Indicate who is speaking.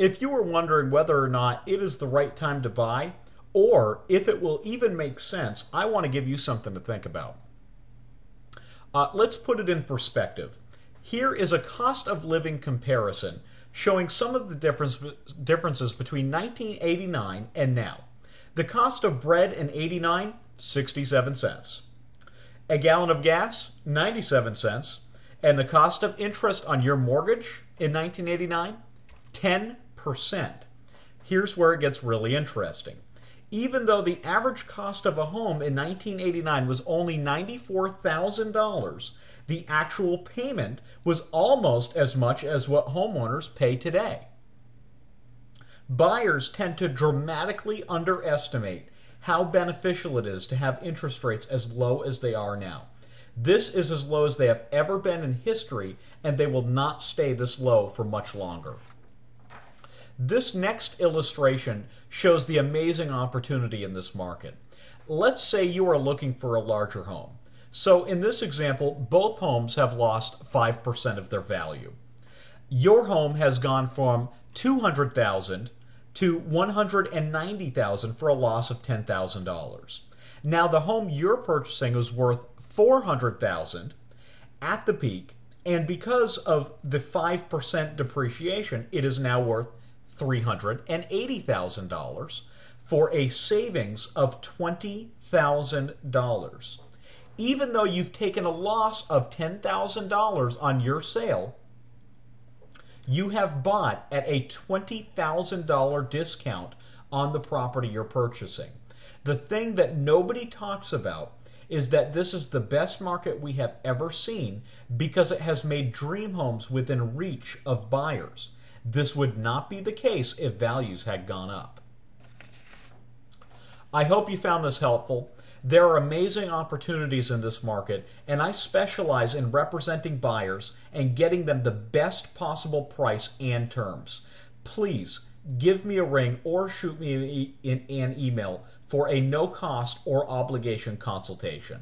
Speaker 1: If you are wondering whether or not it is the right time to buy, or if it will even make sense, I want to give you something to think about. Uh, let's put it in perspective. Here is a cost of living comparison showing some of the difference, differences between 1989 and now. The cost of bread in 89, 67 cents. A gallon of gas, 97 cents. And the cost of interest on your mortgage in 1989, 10%. Here's where it gets really interesting. Even though the average cost of a home in 1989 was only $94,000, the actual payment was almost as much as what homeowners pay today. Buyers tend to dramatically underestimate how beneficial it is to have interest rates as low as they are now. This is as low as they have ever been in history, and they will not stay this low for much longer. This next illustration shows the amazing opportunity in this market. Let's say you are looking for a larger home. So in this example, both homes have lost 5% of their value. Your home has gone from 200,000 to 190,000 for a loss of $10,000. Now the home you're purchasing is worth 400,000 at the peak and because of the 5% depreciation, it is now worth $380,000 for a savings of $20,000. Even though you've taken a loss of $10,000 on your sale, you have bought at a $20,000 discount on the property you're purchasing. The thing that nobody talks about is that this is the best market we have ever seen because it has made dream homes within reach of buyers. This would not be the case if values had gone up. I hope you found this helpful. There are amazing opportunities in this market, and I specialize in representing buyers and getting them the best possible price and terms. Please give me a ring or shoot me an email for a no cost or obligation consultation.